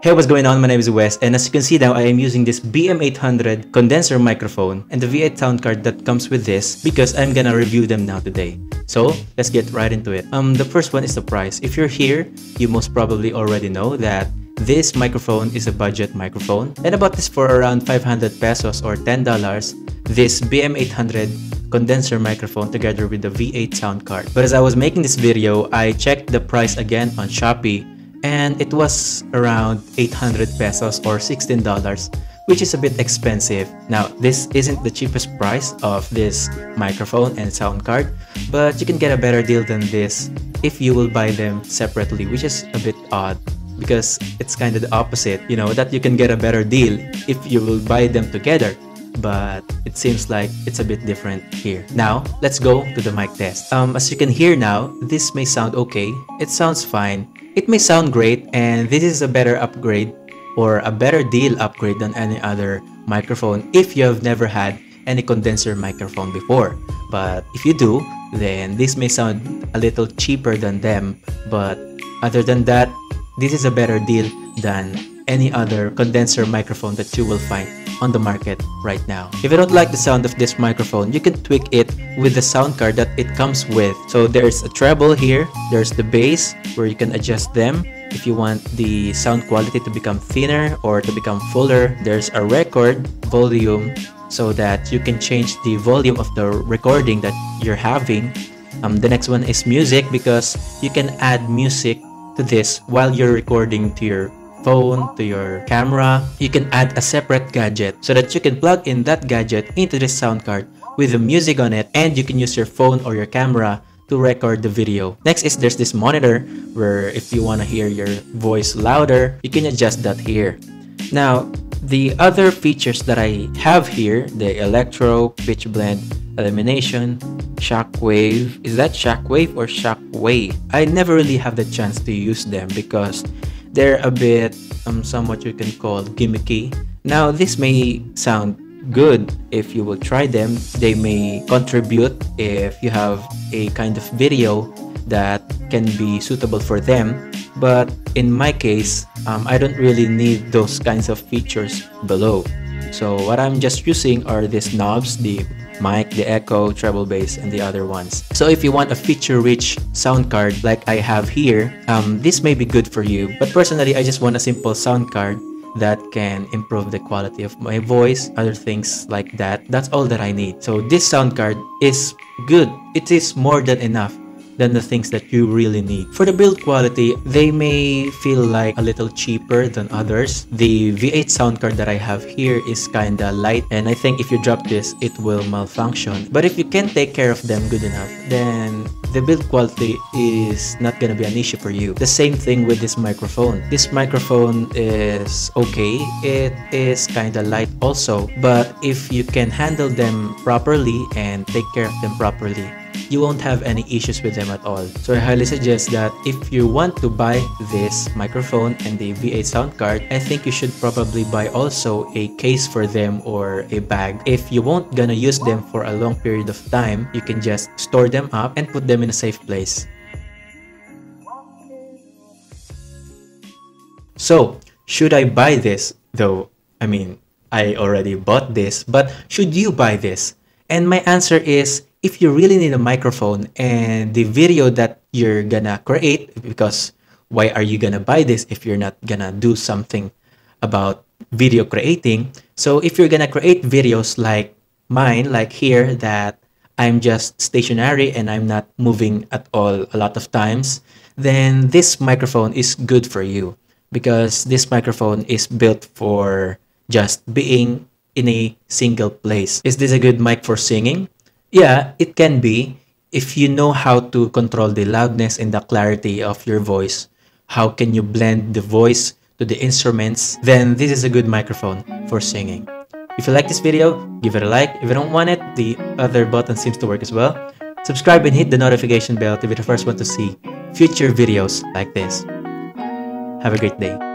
Hey, what's going on? My name is Wes, and as you can see now, I am using this BM800 condenser microphone and the V8 sound card that comes with this because I'm gonna review them now today. So, let's get right into it. Um, the first one is the price. If you're here, you most probably already know that this microphone is a budget microphone and I bought this for around 500 pesos or $10, this BM800 condenser microphone together with the V8 sound card. But as I was making this video, I checked the price again on Shopee and it was around 800 pesos or $16 which is a bit expensive. Now, this isn't the cheapest price of this microphone and sound card, but you can get a better deal than this if you will buy them separately, which is a bit odd because it's kind of the opposite, you know, that you can get a better deal if you will buy them together. But it seems like it's a bit different here. Now, let's go to the mic test. Um, as you can hear now, this may sound okay. It sounds fine it may sound great and this is a better upgrade or a better deal upgrade than any other microphone if you have never had any condenser microphone before. But if you do, then this may sound a little cheaper than them. But other than that, this is a better deal than any other condenser microphone that you will find on the market right now. If you don't like the sound of this microphone, you can tweak it with the sound card that it comes with. So there's a treble here, there's the bass where you can adjust them. If you want the sound quality to become thinner or to become fuller, there's a record volume so that you can change the volume of the recording that you're having. Um, the next one is music because you can add music to this while you're recording to your phone, to your camera, you can add a separate gadget so that you can plug in that gadget into this sound card with the music on it and you can use your phone or your camera to record the video. Next is there's this monitor where if you want to hear your voice louder, you can adjust that here. Now, the other features that I have here, the electro, pitch blend, elimination, shockwave. Is that shockwave or shockwave? I never really have the chance to use them because they're a bit um, somewhat you can call gimmicky. Now, this may sound good if you will try them. They may contribute if you have a kind of video that can be suitable for them. But in my case, um, I don't really need those kinds of features below. So what I'm just using are these knobs, the mic, the echo, treble bass, and the other ones. So if you want a feature-rich sound card like I have here, um, this may be good for you. But personally, I just want a simple sound card that can improve the quality of my voice, other things like that. That's all that I need. So this sound card is good. It is more than enough than the things that you really need. For the build quality, they may feel like a little cheaper than others. The V8 sound card that I have here is kinda light and I think if you drop this, it will malfunction. But if you can take care of them good enough, then the build quality is not gonna be an issue for you. The same thing with this microphone. This microphone is okay. It is kinda light also, but if you can handle them properly and take care of them properly, you won't have any issues with them at all. So I highly suggest that if you want to buy this microphone and the V8 sound card, I think you should probably buy also a case for them or a bag. If you won't gonna use them for a long period of time, you can just store them up and put them in a safe place. So, should I buy this? Though, I mean, I already bought this, but should you buy this? And my answer is if you really need a microphone and the video that you're gonna create, because why are you gonna buy this if you're not gonna do something about video creating? So if you're gonna create videos like mine, like here, that I'm just stationary and I'm not moving at all a lot of times, then this microphone is good for you because this microphone is built for just being in a single place. Is this a good mic for singing? Yeah, it can be if you know how to control the loudness and the clarity of your voice. How can you blend the voice to the instruments? Then this is a good microphone for singing. If you like this video, give it a like. If you don't want it, the other button seems to work as well. Subscribe and hit the notification bell to be the first one to see future videos like this. Have a great day.